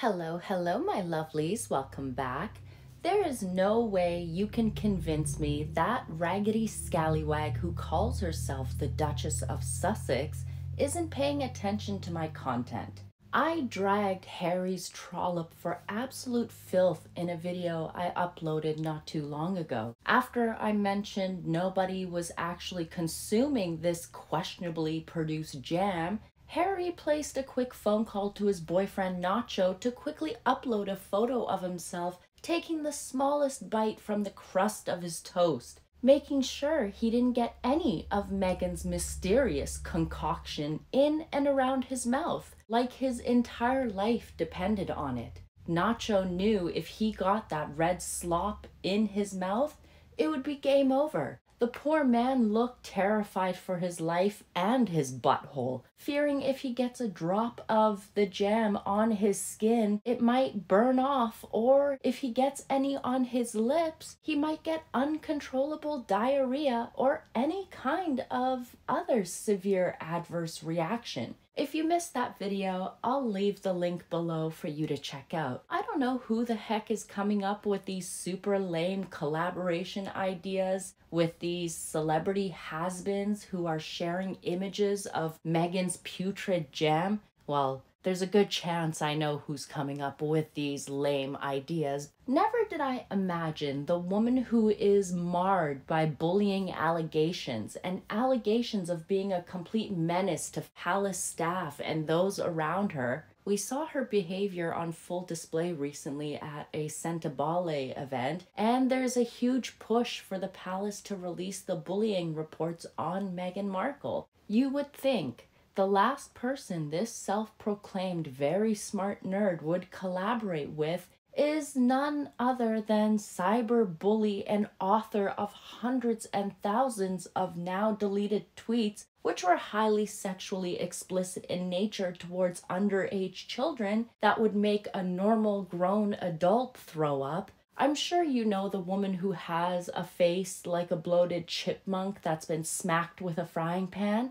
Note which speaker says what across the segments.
Speaker 1: Hello, hello, my lovelies. Welcome back. There is no way you can convince me that raggedy scallywag who calls herself the Duchess of Sussex isn't paying attention to my content. I dragged Harry's trollop for absolute filth in a video I uploaded not too long ago. After I mentioned nobody was actually consuming this questionably produced jam, Harry placed a quick phone call to his boyfriend Nacho to quickly upload a photo of himself taking the smallest bite from the crust of his toast making sure he didn't get any of Meghan's mysterious concoction in and around his mouth, like his entire life depended on it. Nacho knew if he got that red slop in his mouth, it would be game over. The poor man looked terrified for his life and his butthole, fearing if he gets a drop of the jam on his skin, it might burn off, or if he gets any on his lips, he might get uncontrollable diarrhea or any kind of other severe adverse reaction. If you missed that video, I'll leave the link below for you to check out. I don't know who the heck is coming up with these super lame collaboration ideas with these celebrity has-beens who are sharing images of Meghan's putrid jam. Well, there's a good chance I know who's coming up with these lame ideas. Never did I imagine the woman who is marred by bullying allegations and allegations of being a complete menace to palace staff and those around her. We saw her behavior on full display recently at a Sentebale event, and there's a huge push for the palace to release the bullying reports on Meghan Markle. You would think the last person this self proclaimed very smart nerd would collaborate with is none other than cyber bully and author of hundreds and thousands of now deleted tweets, which were highly sexually explicit in nature towards underage children that would make a normal grown adult throw up. I'm sure you know the woman who has a face like a bloated chipmunk that's been smacked with a frying pan.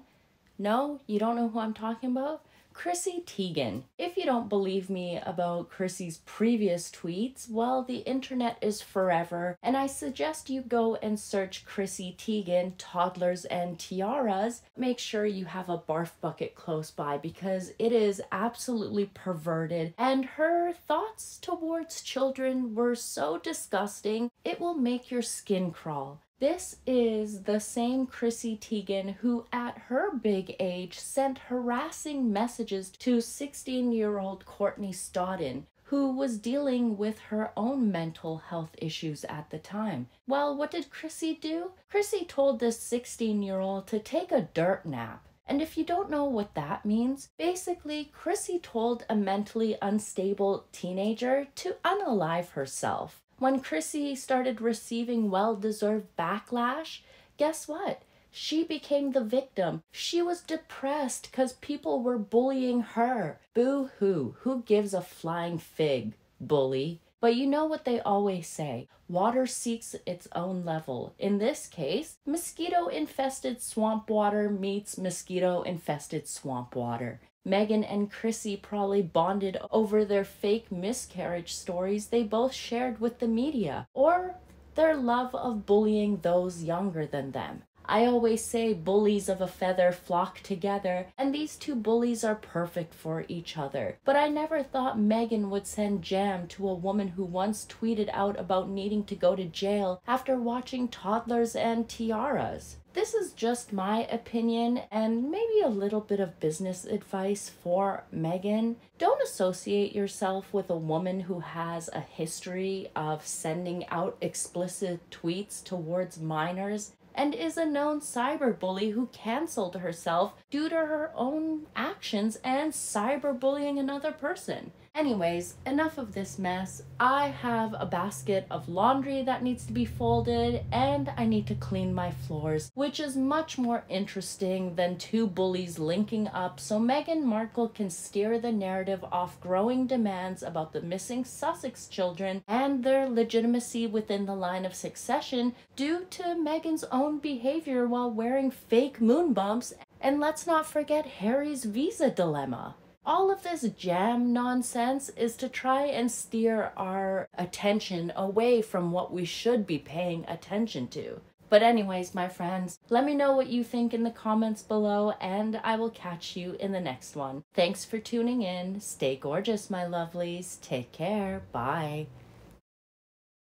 Speaker 1: No, you don't know who I'm talking about? Chrissy Teigen. If you don't believe me about Chrissy's previous tweets, well, the internet is forever, and I suggest you go and search Chrissy Teigen, Toddlers and Tiaras. Make sure you have a barf bucket close by because it is absolutely perverted, and her thoughts towards children were so disgusting, it will make your skin crawl. This is the same Chrissy Teigen who, at her big age, sent harassing messages to 16 year old Courtney Stodden, who was dealing with her own mental health issues at the time. Well, what did Chrissy do? Chrissy told this 16 year old to take a dirt nap. And if you don't know what that means, basically, Chrissy told a mentally unstable teenager to unalive herself. When Chrissy started receiving well deserved backlash, guess what? She became the victim. She was depressed because people were bullying her. Boo hoo. Who gives a flying fig, bully? But you know what they always say water seeks its own level. In this case, mosquito infested swamp water meets mosquito infested swamp water. Meghan and Chrissy probably bonded over their fake miscarriage stories they both shared with the media, or their love of bullying those younger than them. I always say bullies of a feather flock together, and these two bullies are perfect for each other. But I never thought Meghan would send jam to a woman who once tweeted out about needing to go to jail after watching toddlers and tiaras. This is just my opinion and maybe a little bit of business advice for Meghan. Don't associate yourself with a woman who has a history of sending out explicit tweets towards minors and is a known cyberbully who canceled herself due to her own actions and cyberbullying another person. Anyways, enough of this mess. I have a basket of laundry that needs to be folded and I need to clean my floors, which is much more interesting than two bullies linking up so Meghan Markle can steer the narrative off growing demands about the missing Sussex children and their legitimacy within the line of succession due to Meghan's own behavior while wearing fake moon bumps. And let's not forget Harry's visa dilemma. All of this jam nonsense is to try and steer our attention away from what we should be paying attention to. But, anyways, my friends, let me know what you think in the comments below, and I will catch you in the next one. Thanks for tuning in. Stay gorgeous, my lovelies. Take care. Bye.